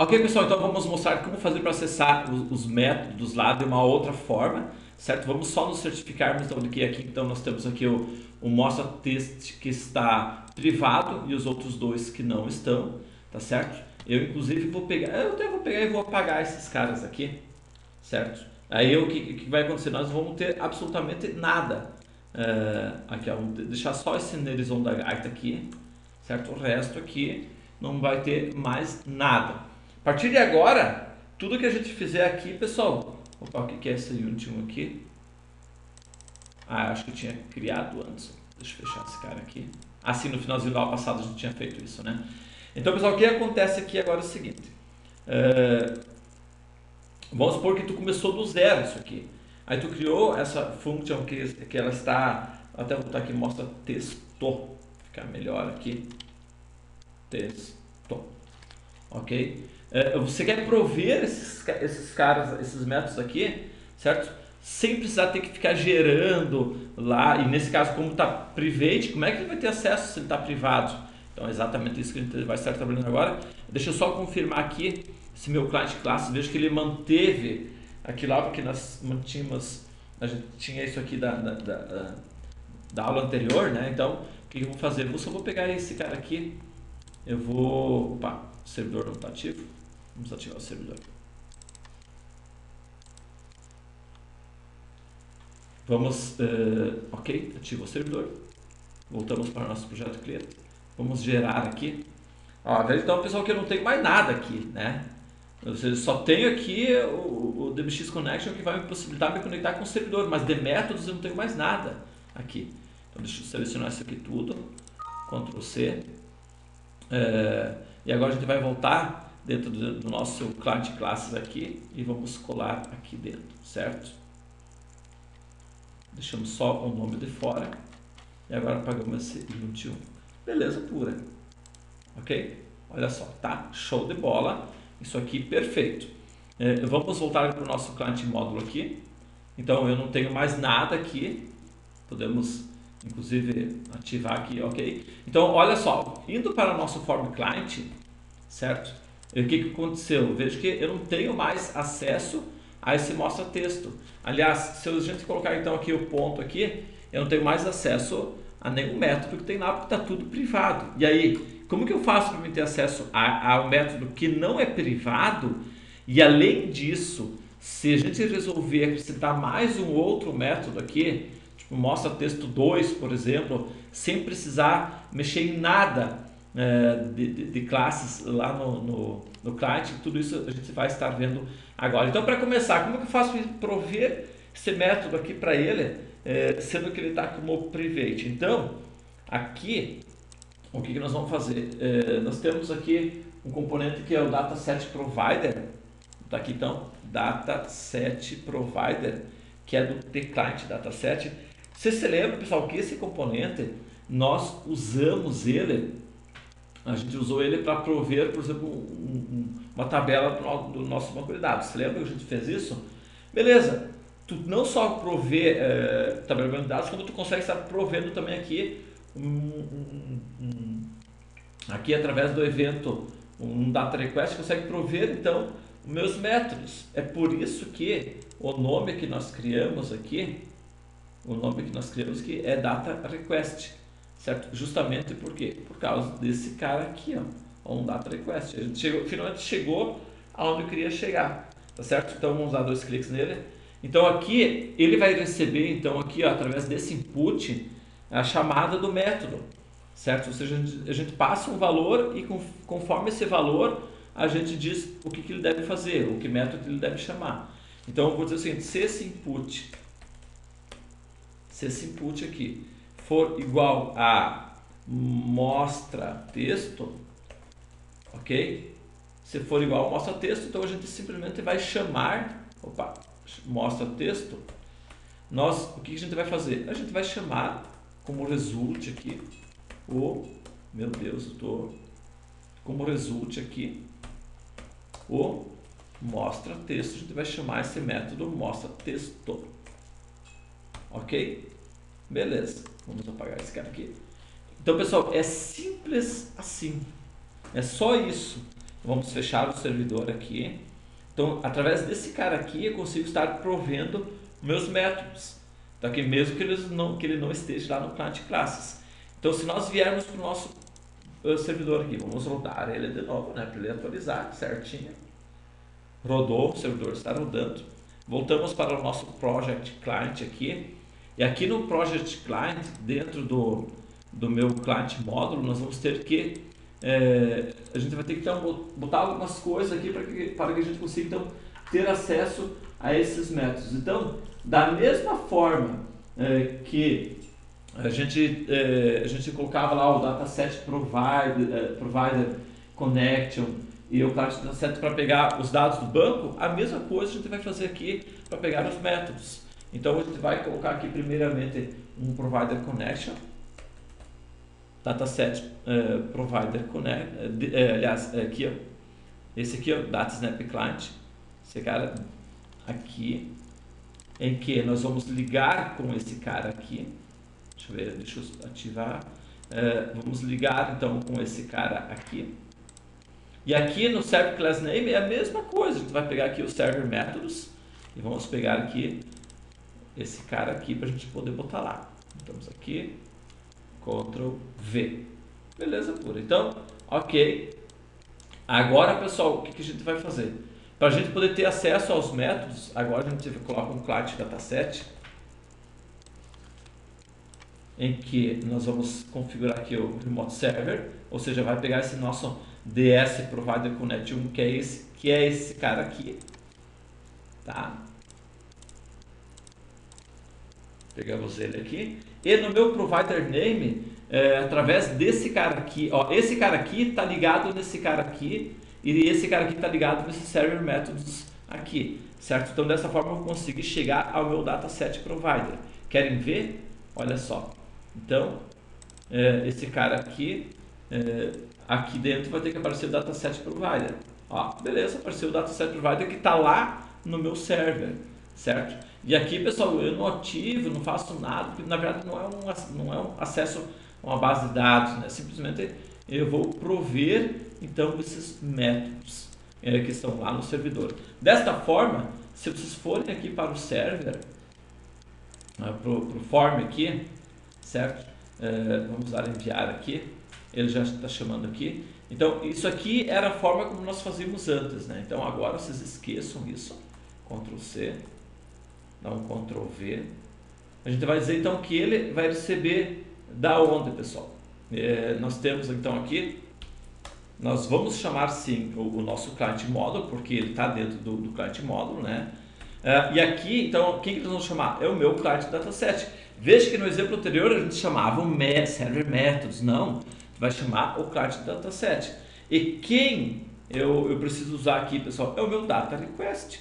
Ok, pessoal, então vamos mostrar como fazer para acessar os, os, métodos lá de uma outra forma, certo? Vamos só nos certificarmos então, de que aqui então nós temos aqui o, o mostra texto que está privado e os outros dois que não estão, tá certo? Eu inclusive vou pegar, eu até vou pegar e vou apagar esses caras aqui, certo? Aí o que, que vai acontecer? Nós vamos ter absolutamente nada. Uh, aqui, ó, vamos deixar só esse Nerizon da gaita aqui, certo? O resto aqui não vai ter mais nada. A partir de agora, tudo que a gente fizer aqui, pessoal, opa, o que é esse último aqui? Ah, acho que eu tinha criado antes. Deixa eu fechar esse cara aqui. Assim, no finalzinho do ano passado a gente tinha feito isso, né? Então, pessoal, o que acontece aqui agora é o seguinte. Uh, vamos supor que tu começou do zero isso aqui. Aí tu criou essa função que, que ela está... Até vou botar aqui, mostra texto. Ficar melhor aqui. Texto. Ok? É, você quer prover esses, esses caras, esses métodos aqui, certo? Sem precisar ter que ficar gerando lá, e nesse caso, como está private, como é que ele vai ter acesso se ele está privado? Então é exatamente isso que a gente vai estar trabalhando agora. Deixa eu só confirmar aqui esse meu client class, vejo que ele manteve aqui lá, porque nós mantínhamos, a gente tinha isso aqui da, da, da, da aula anterior, né? Então, o que eu vou fazer? Eu só vou pegar esse cara aqui, eu vou, opa, o servidor não está ativo, Vamos ativar o servidor. Vamos, uh, ok, ativa o servidor. Voltamos para o nosso projeto cliente. Vamos gerar aqui. Ó, então, pessoal, que eu não tenho mais nada aqui, né? Eu só tenho aqui o, o DBX Connection que vai me possibilitar me conectar com o servidor, mas de métodos eu não tenho mais nada aqui. Então, deixa eu selecionar isso aqui tudo. Ctrl C. É, e agora a gente vai voltar dentro do nosso client classes aqui e vamos colar aqui dentro, certo? Deixamos só o nome de fora e agora apagamos esse 21. Beleza pura. Ok? Olha só, tá? Show de bola. Isso aqui perfeito. É, vamos voltar para o nosso client módulo aqui. Então eu não tenho mais nada aqui. Podemos inclusive ativar aqui, ok? Então olha só, indo para o nosso form client, certo? E o que, que aconteceu? Vejo que eu não tenho mais acesso a esse mostra texto. Aliás, se a gente colocar então aqui o ponto aqui, eu não tenho mais acesso a nenhum método que tem lá porque está tudo privado. E aí, como que eu faço para ter acesso a, um método que não é privado? E além disso, se a gente resolver acrescentar mais um outro método aqui, tipo mostra texto 2, por exemplo, sem precisar mexer em nada de, de, de, classes lá no, no, no client, tudo isso a gente vai estar vendo agora. Então, para começar, como que eu faço prover esse método aqui para ele, é, sendo que ele está como private? Então, aqui, o que, que nós vamos fazer? É, nós temos aqui um componente que é o dataset provider, está aqui então, dataset provider, que é do client dataset. Você se lembra, pessoal, que esse componente nós usamos ele a gente usou ele para prover, por exemplo, um, um, uma tabela do, nosso banco de dados. Você lembra que a gente fez isso? Beleza. Tu não só prover é, tabela de banco de dados, como tu consegue estar provendo também aqui um, um, aqui através do evento um data request consegue prover então meus métodos. É por isso que o nome que nós criamos aqui, o nome que nós criamos aqui é data request certo? Justamente por quê? Por causa desse cara aqui, ó, um data request. A gente chegou, finalmente chegou aonde eu queria chegar, tá certo? Então vamos dar dois cliques nele. Então aqui ele vai receber então aqui ó, através desse input a chamada do método, certo? Ou seja, a gente passa um valor e conforme esse valor a gente diz o que, que ele deve fazer, o que método ele deve chamar. Então eu vou dizer o seguinte, se esse input, se esse input aqui for igual a mostra texto, ok? Se for igual a mostra texto, então a gente simplesmente vai chamar, opa, mostra texto. Nós, o que a gente vai fazer? A gente vai chamar como result aqui o, meu Deus, eu tô como result aqui o mostra texto. A gente vai chamar esse método mostra texto, ok? Beleza, vamos apagar esse cara aqui. Então, pessoal, é simples assim. É só isso. vamos fechar o servidor aqui. Então, através desse cara aqui, eu consigo estar provendo meus métodos. Aqui mesmo que, eles não, que ele não esteja lá no client classes. Então, se nós viermos para o nosso uh, servidor aqui, vamos rodar ele de novo, né, para ele atualizar certinho. Rodou, o servidor está rodando. Voltamos para o nosso Project Client aqui. E aqui no Project Client, dentro do, do meu Client módulo, nós vamos ter que é, a gente vai ter que então, botar algumas coisas aqui para que, para que a gente consiga então, ter acesso a esses métodos. Então, da mesma forma é, que a gente, é, a gente colocava lá o dataset provider, é, provider connection e o client dataset para pegar os dados do banco, a mesma coisa a gente vai fazer aqui para pegar os métodos. Então, a gente vai colocar aqui primeiramente um provider connection dataset uh, provider connect, uh, aliás, aqui ó, esse aqui ó, data snap client, esse cara aqui, em que nós vamos ligar com esse cara aqui, deixa eu ver, deixa eu ativar, uh, vamos ligar então com esse cara aqui, e aqui no server class name é a mesma coisa, a gente vai pegar aqui o server métodos e vamos pegar aqui esse cara aqui para a gente poder botar lá. Então, aqui, Ctrl V. Beleza pura. Então, ok. Agora, pessoal, o que, que a gente vai fazer? Para a gente poder ter acesso aos métodos, agora a gente coloca um client dataset em que nós vamos configurar aqui o remote server, ou seja, vai pegar esse nosso DS provider connect 1, que é esse, que é esse cara aqui, tá? Pegamos ele aqui. E no meu provider name, é, através desse cara aqui, ó, esse cara aqui está ligado nesse cara aqui e esse cara aqui está ligado nesse server methods aqui, certo? Então dessa forma eu consegui chegar ao meu dataset provider. Querem ver? Olha só. Então, é, esse cara aqui, é, aqui dentro vai ter que aparecer o dataset provider. Ó, beleza, apareceu o dataset provider que está lá no meu server, certo? E aqui, pessoal, eu não ativo, não faço nada, porque na verdade não é um, não é um acesso a uma base de dados, né? simplesmente eu vou prover então esses métodos é, que estão lá no servidor. Desta forma, se vocês forem aqui para o server, né, para o form aqui, certo? É, vamos dar enviar aqui, ele já está chamando aqui. Então, isso aqui era a forma como nós fazíamos antes, né? Então, agora vocês esqueçam isso, Ctrl C, dá um Ctrl V. A gente vai dizer então que ele vai receber da onde, pessoal? É, nós temos então aqui, nós vamos chamar sim o, o nosso client módulo, porque ele está dentro do, do client módulo, né? É, e aqui, então, quem que nós vamos chamar? É o meu client dataset. Veja que no exemplo anterior a gente chamava o server methods, não, vai chamar o client dataset. E quem eu, eu preciso usar aqui, pessoal, é o meu data request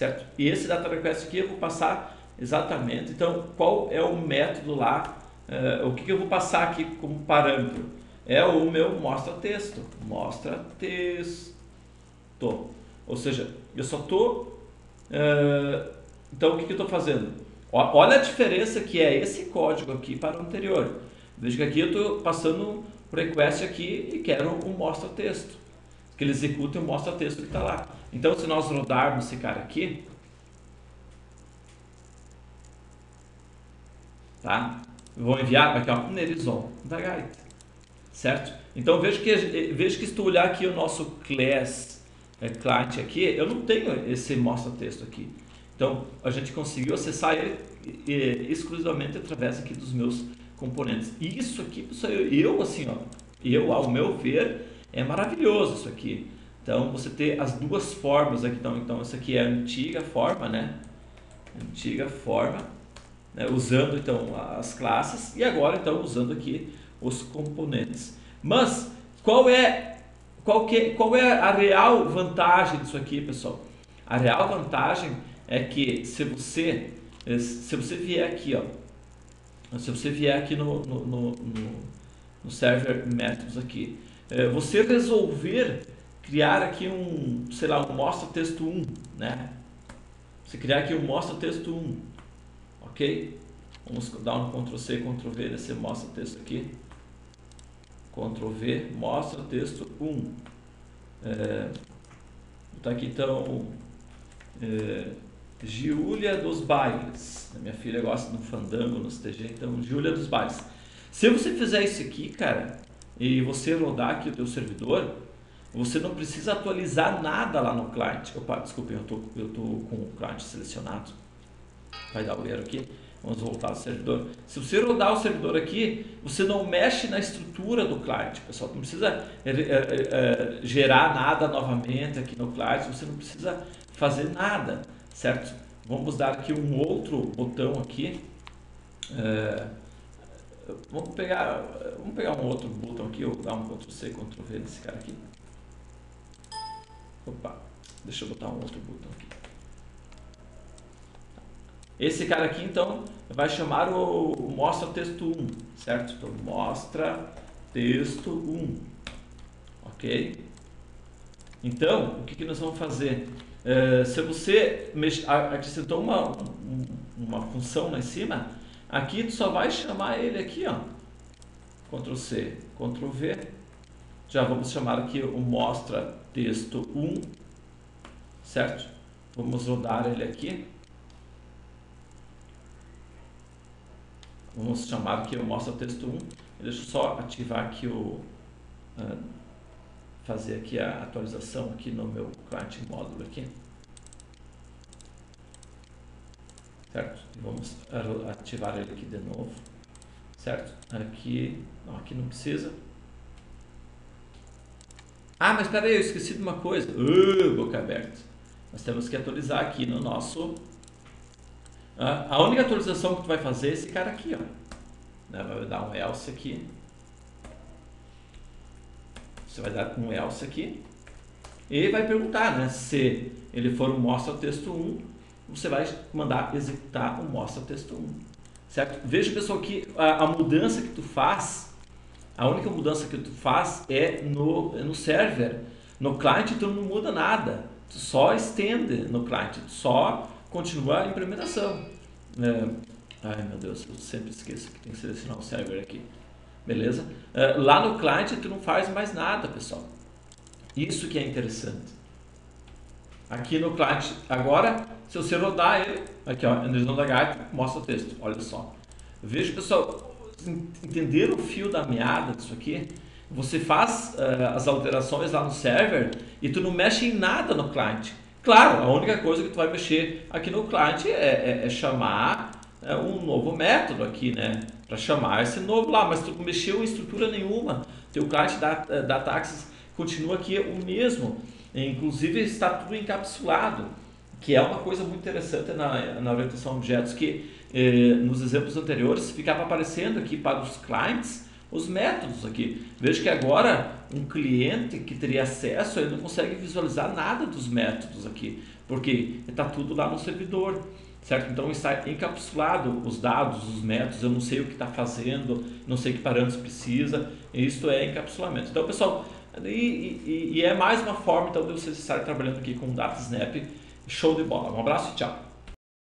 certo? E esse data request aqui eu vou passar exatamente, então qual é o método lá, uh, o que, que eu vou passar aqui como parâmetro? É o meu mostra texto, mostra texto, ou seja, eu só estou, uh, então o que, que eu estou fazendo? Olha a diferença que é esse código aqui para o anterior. Veja que aqui eu estou passando o request aqui e quero um mostra texto que ele executa e mostra o texto que está lá. Então, se nós rodarmos esse cara aqui, tá? vou enviar aqui, ó, Nerizon da Gaita, certo? Então, veja que, veja que se tu olhar aqui o nosso class é, client aqui, eu não tenho esse mostra texto aqui. Então, a gente conseguiu acessar ele exclusivamente através aqui dos meus componentes. E isso aqui, pessoal, eu, eu assim, ó, eu, ao meu ver, é maravilhoso isso aqui. Então, você ter as duas formas aqui. Então, então essa aqui é a antiga forma, né? Antiga forma, né? usando então as classes e agora então usando aqui os componentes. Mas qual é qual que qual é a real vantagem disso aqui, pessoal? A real vantagem é que se você se você vier aqui, ó, se você vier aqui no, no, no, no server métodos aqui é, você resolver criar aqui um, sei lá, um mostra texto 1, né? Você criar aqui um mostra texto 1, ok? Vamos dar um Ctrl C, Ctrl V nesse mostra texto aqui. Ctrl V, mostra texto 1. É, botar aqui então. É, Giulia dos Bailes. Minha filha gosta do fandango nos TG, então Giulia dos Bailes. Se você fizer isso aqui, cara, e você rodar aqui o teu servidor, você não precisa atualizar nada lá no client. Opa, desculpa, eu tô, eu tô com o client selecionado. Vai dar o erro aqui. Vamos voltar ao servidor. Se você rodar o servidor aqui, você não mexe na estrutura do client, pessoal. Não precisa é, é, é, gerar nada novamente aqui no client. Você não precisa fazer nada, certo? Vamos dar aqui um outro botão aqui. É, vamos pegar, vamos pegar um outro botão aqui. Eu vou dar um Ctrl C, Ctrl V nesse cara aqui. Opa, deixa eu botar um outro botão aqui. Esse cara aqui, então, vai chamar o, o mostra texto 1, certo? Então, mostra texto 1, ok? Então, o que, que nós vamos fazer? É, se você acrescentou uma, uma função lá em cima, aqui tu só vai chamar ele aqui, ó. Ctrl C, Ctrl V. Já vamos chamar aqui o mostra texto 1, certo? Vamos rodar ele aqui. Vamos chamar aqui o mostra texto 1. Deixa eu só ativar aqui o... Uh, fazer aqui a atualização aqui no meu client módulo aqui. Certo? Vamos ativar ele aqui de novo. Certo? Aqui, aqui não precisa. Ah, mas espera aí, eu esqueci de uma coisa. Uh, boca aberta. Nós temos que atualizar aqui no nosso... Uh, a única atualização que tu vai fazer é esse cara aqui, ó. Né? Vai dar um else aqui. Você vai dar um else aqui. E vai perguntar, né? Se ele for um mostra texto 1, você vai mandar executar o mostra texto 1. Certo? Veja, pessoal, que a, a mudança que tu faz a única mudança que tu faz é no, é no server. No client tu não muda nada. Tu só estende no client. Tu só continua a implementação. É, ai meu Deus, eu sempre esqueço que tem que selecionar o server aqui. Beleza? É, lá no client tu não faz mais nada, pessoal. Isso que é interessante. Aqui no client, agora, se você rodar ele, aqui ó, no da Gato, mostra o texto, olha só. Veja, pessoal, entender o fio da meada disso aqui, você faz uh, as alterações lá no server e tu não mexe em nada no cliente. Claro, a única coisa que tu vai mexer aqui no cliente é, é, é chamar é, um novo método aqui, né? Para chamar esse novo lá, mas tu não mexeu em estrutura nenhuma. Teu cliente da, da Taxis continua aqui o mesmo. Inclusive está tudo encapsulado, que é uma coisa muito interessante na, na orientação a objetos, que eh, nos exemplos anteriores, ficava aparecendo aqui para os clientes os métodos aqui. Veja que agora um cliente que teria acesso, ele não consegue visualizar nada dos métodos aqui, porque está tudo lá no servidor, certo? Então está encapsulado os dados, os métodos, eu não sei o que está fazendo, não sei que parâmetros precisa, isto é encapsulamento. Então, pessoal, e, e, e é mais uma forma então de vocês estarem trabalhando aqui com o DataSnap, show de bola. Um abraço e tchau!